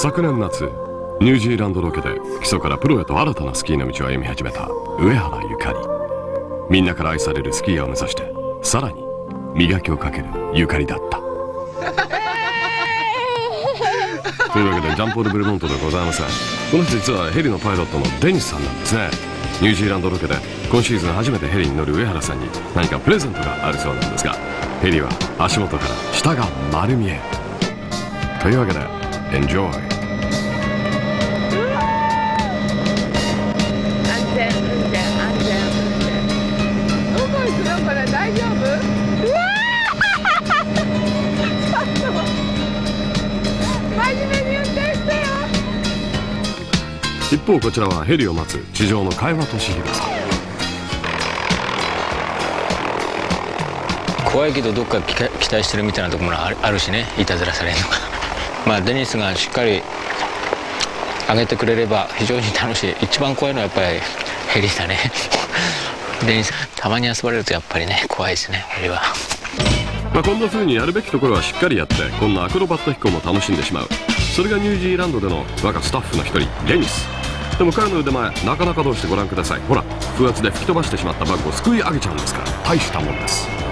昨年夏ニュージーランドロケで基礎からプロへと新たなスキーの道を歩み始めた上原ゆかり。みんなから愛されるスキーヤーを目指してさらに磨きをかけるゆかりだった。というわけでジャンポール・ブルモントでございませんこの人実はヘリのパイロットのデニスさんなんですね。ニュージーランドロケで今シーズン初めてヘリに乗る上原さんに何かプレゼントがあるそうなんですがヘリは足元から下が丸見え。というわけで Enjoy. 安全運転安全運転どこ行くのこれ大丈夫うわーちょっと真面目に運転してよ一方こちらはヘリを待つ地上の会話俊弘さん怖いけどどっか期待期待してるみたいなところもあるあるしね。いたずらされるのがまあデニスがしっかり上げてくれれば非常に楽しい。一番怖いのはやっぱりヘリだね。デニスたまに遊ばれるとやっぱりね怖いですね。ヘリは。まあ、こんな風にやるべきところはしっかりやってこんなアクロバット飛行も楽しんでしまう。それがニュージーランドでの若スタッフの一人デニス。でも彼の腕前なかなかどうしてご覧ください。ほら風圧で吹き飛ばしてしまったバッグをすくい上げちゃうんですから大したもんです。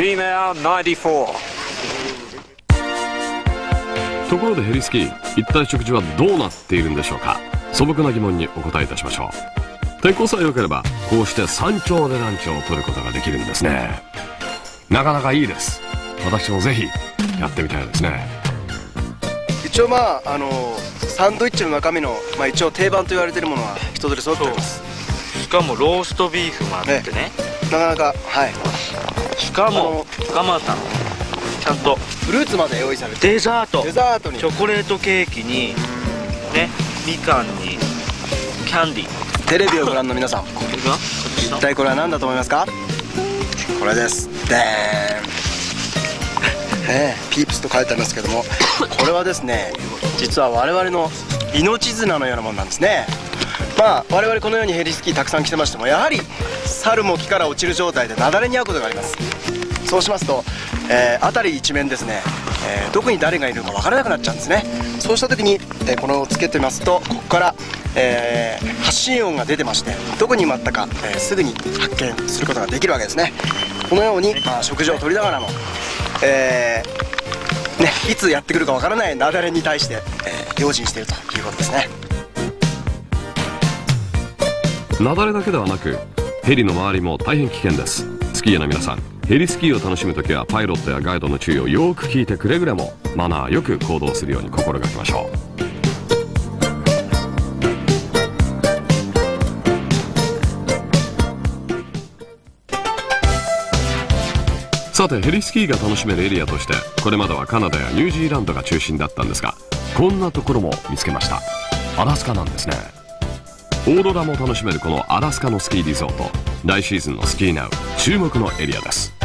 スキーメア94ところでヘリスキー一体食事はどうなっているんでしょうか？素朴な疑問にお答えいたしましょう。天候さえ良ければこうして山頂でランチを取ることができるんですね。なかなかいいです。私もぜひやってみたいですね。一応まああのサンドイッチの中身の、まあ、一応定番と言われているものは一通り揃っております。しかもローストビーフもあってね。なかなかはいしかも深間さんちゃんとフルーツまで用意されてデザート。デザートに。チョコレートケーキにねみかんにキャンディー。テレビをご覧の皆さん。これが一体これは何だと思いますか？これです。でーん。ねえピープスと書いてありますけども。これはですね実は我々の命綱のようなものなんですねまあ我々このようにヘリスキーたくさん来てましてもやはり猿も木から落ちる状態で雪崩に遭うことがあります。そうしますと、えー辺り一面ですね、えーどこに誰がいるのか分からなくなっちゃうんですね。そうした時に、えーこのをつけてますとここから、えー発信音が出てましてどこに埋まったか、えすぐに発見することができるわけですね。このように、まあ、食事を取りながらも、えね、いつやってくるか分からない雪崩に対して、え用心しているということですね。雪崩だけではなくヘリの周りも大変危険です。スキーヤーの皆さんヘリスキーを楽しむ時はパイロットやガイドの注意をよく聞いてくれぐれもマナーよく行動するように心がけましょう。さてヘリスキーが楽しめるエリアとしてこれまではカナダやニュージーランドが中心だったんですがこんなところも見つけました。アラスカなんですね。オーロラも楽しめるこのアラスカのスキーリゾート。来シーズンのスキーナウ注目のエリアです。